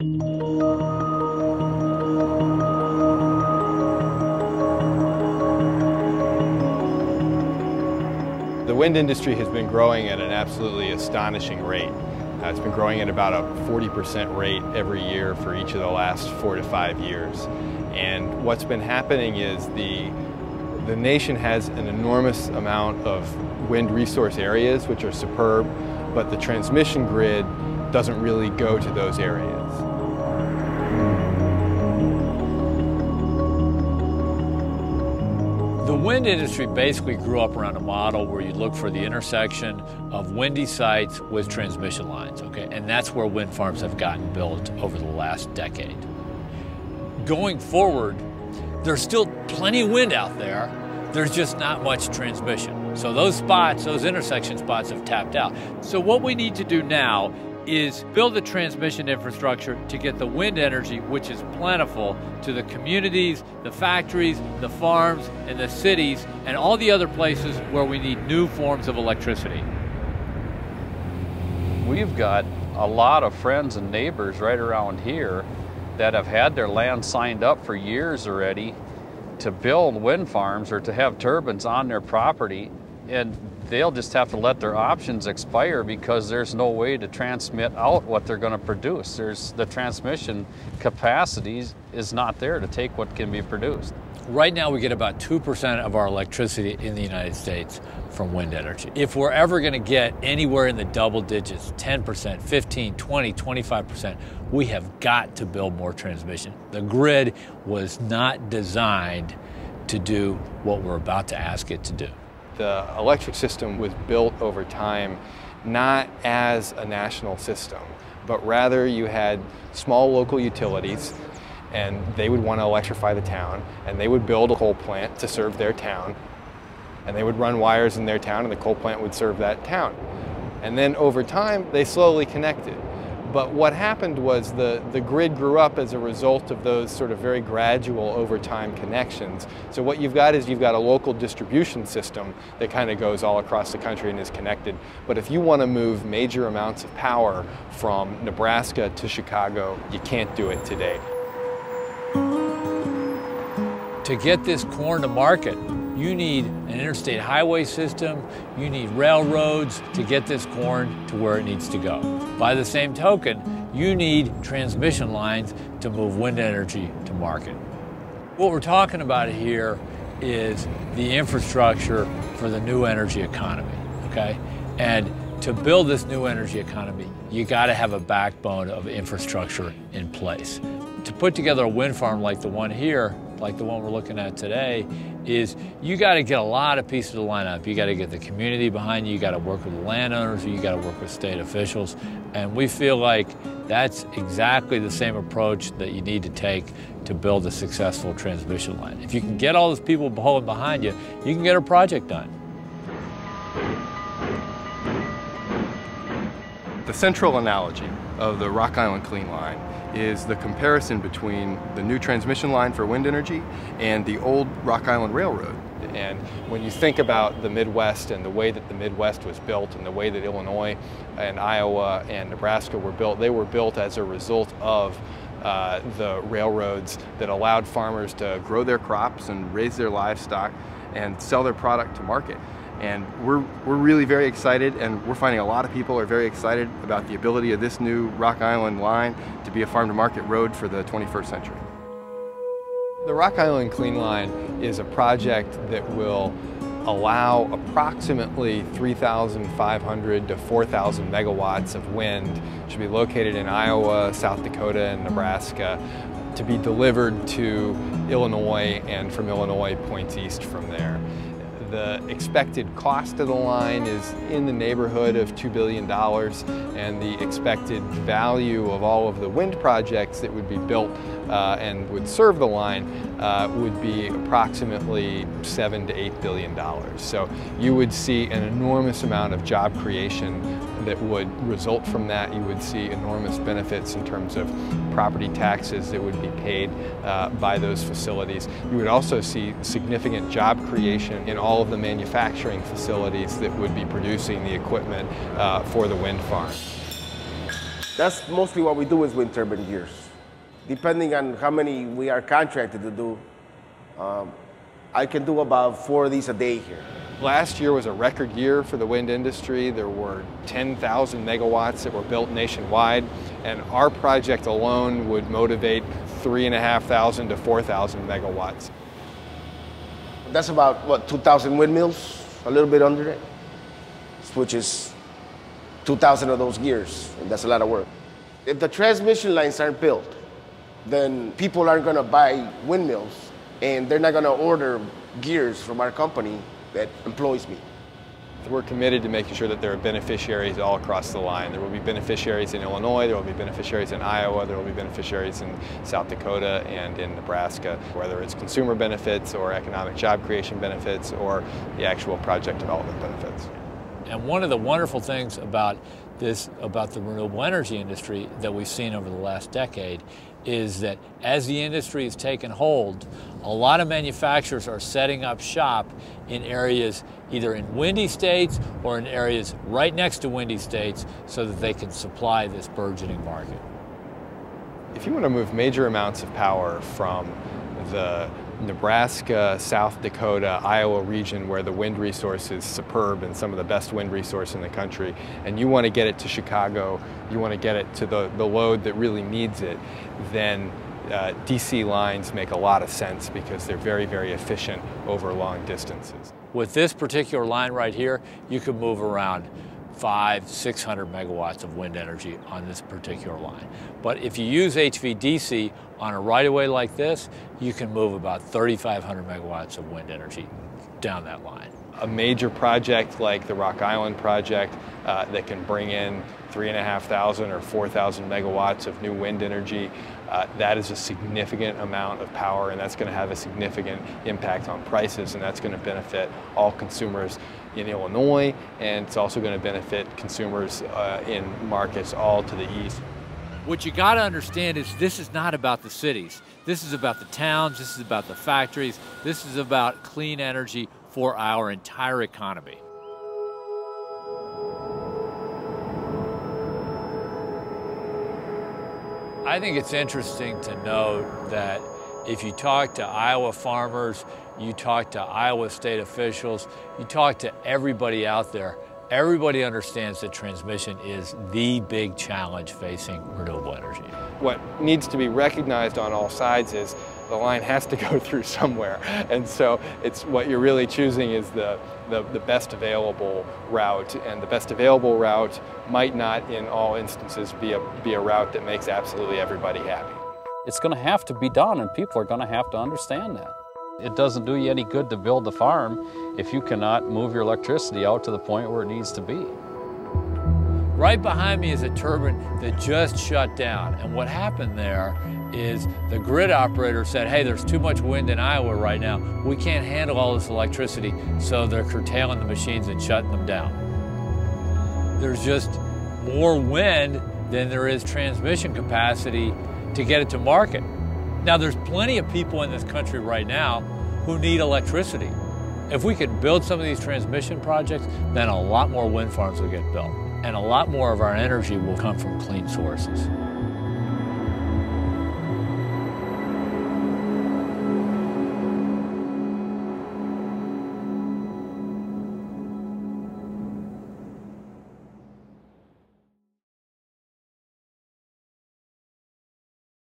The wind industry has been growing at an absolutely astonishing rate. Uh, it's been growing at about a 40% rate every year for each of the last four to five years. And what's been happening is the, the nation has an enormous amount of wind resource areas, which are superb, but the transmission grid doesn't really go to those areas. The wind industry basically grew up around a model where you look for the intersection of windy sites with transmission lines, okay? And that's where wind farms have gotten built over the last decade. Going forward, there's still plenty of wind out there. There's just not much transmission. So those spots, those intersection spots have tapped out. So what we need to do now is build the transmission infrastructure to get the wind energy, which is plentiful, to the communities, the factories, the farms, and the cities, and all the other places where we need new forms of electricity. We've got a lot of friends and neighbors right around here that have had their land signed up for years already to build wind farms or to have turbines on their property and they'll just have to let their options expire because there's no way to transmit out what they're going to produce. There's the transmission capacity is not there to take what can be produced. Right now we get about 2% of our electricity in the United States from wind energy. If we're ever going to get anywhere in the double digits, 10%, 15, 20, 25%, we have got to build more transmission. The grid was not designed to do what we're about to ask it to do. The electric system was built over time not as a national system, but rather you had small local utilities and they would want to electrify the town and they would build a coal plant to serve their town and they would run wires in their town and the coal plant would serve that town. And then over time, they slowly connected. But what happened was the, the grid grew up as a result of those sort of very gradual over time connections. So what you've got is you've got a local distribution system that kind of goes all across the country and is connected. But if you want to move major amounts of power from Nebraska to Chicago, you can't do it today. To get this corn to market, you need an interstate highway system, you need railroads to get this corn to where it needs to go. By the same token, you need transmission lines to move wind energy to market. What we're talking about here is the infrastructure for the new energy economy, okay? And to build this new energy economy, you gotta have a backbone of infrastructure in place. To put together a wind farm like the one here, like the one we're looking at today, is you got to get a lot of pieces to line up. You got to get the community behind you, you got to work with the landowners, you got to work with state officials. And we feel like that's exactly the same approach that you need to take to build a successful transmission line. If you can get all those people pulling behind you, you can get a project done. The central analogy of the Rock Island Clean Line is the comparison between the new transmission line for wind energy and the old Rock Island Railroad. And when you think about the Midwest and the way that the Midwest was built and the way that Illinois and Iowa and Nebraska were built, they were built as a result of uh, the railroads that allowed farmers to grow their crops and raise their livestock and sell their product to market. And we're, we're really very excited and we're finding a lot of people are very excited about the ability of this new Rock Island line to be a farm to market road for the 21st century. The Rock Island Clean Line is a project that will allow approximately 3,500 to 4,000 megawatts of wind, should be located in Iowa, South Dakota, and Nebraska, to be delivered to Illinois and from Illinois points east from there. The expected cost of the line is in the neighborhood of $2 billion and the expected value of all of the wind projects that would be built uh, and would serve the line uh, would be approximately seven to eight billion dollars. So you would see an enormous amount of job creation that would result from that. You would see enormous benefits in terms of property taxes that would be paid uh, by those facilities. You would also see significant job creation in all of the manufacturing facilities that would be producing the equipment uh, for the wind farm. That's mostly what we do is wind turbine gears. Depending on how many we are contracted to do, um, I can do about four of these a day here. Last year was a record year for the wind industry. There were 10,000 megawatts that were built nationwide, and our project alone would motivate 3,500 to 4,000 megawatts. That's about, what, 2,000 windmills, a little bit under it, which is 2,000 of those gears, and that's a lot of work. If the transmission lines aren't built, then people aren't going to buy windmills, and they're not going to order gears from our company that employs me. We're committed to making sure that there are beneficiaries all across the line. There will be beneficiaries in Illinois, there will be beneficiaries in Iowa, there will be beneficiaries in South Dakota and in Nebraska, whether it's consumer benefits or economic job creation benefits or the actual project development benefits. And one of the wonderful things about this, about the renewable energy industry that we've seen over the last decade is that as the industry has taken hold, a lot of manufacturers are setting up shop in areas either in windy states or in areas right next to windy states so that they can supply this burgeoning market. If you want to move major amounts of power from the Nebraska, South Dakota, Iowa region where the wind resource is superb and some of the best wind resource in the country, and you want to get it to Chicago, you want to get it to the, the load that really needs it, then uh, DC lines make a lot of sense because they're very, very efficient over long distances. With this particular line right here, you can move around five, 600 megawatts of wind energy on this particular line. But if you use HVDC on a right-of-way like this, you can move about 3,500 megawatts of wind energy down that line. A major project like the Rock Island project uh, that can bring in 3,500 or 4,000 megawatts of new wind energy, uh, that is a significant amount of power and that's going to have a significant impact on prices and that's going to benefit all consumers in Illinois and it's also going to benefit consumers uh, in markets all to the east. What you got to understand is this is not about the cities. This is about the towns, this is about the factories, this is about clean energy for our entire economy. I think it's interesting to note that if you talk to Iowa farmers, you talk to Iowa state officials, you talk to everybody out there, everybody understands that transmission is the big challenge facing renewable energy. What needs to be recognized on all sides is the line has to go through somewhere. And so it's what you're really choosing is the, the, the, best available route. And the best available route might not in all instances be a, be a route that makes absolutely everybody happy. It's going to have to be done and people are going to have to understand that. It doesn't do you any good to build the farm if you cannot move your electricity out to the point where it needs to be. Right behind me is a turbine that just shut down. And what happened there is the grid operator said, hey, there's too much wind in Iowa right now. We can't handle all this electricity. So they're curtailing the machines and shutting them down. There's just more wind than there is transmission capacity to get it to market. Now, there's plenty of people in this country right now who need electricity. If we could build some of these transmission projects, then a lot more wind farms will get built. And a lot more of our energy will come from clean sources.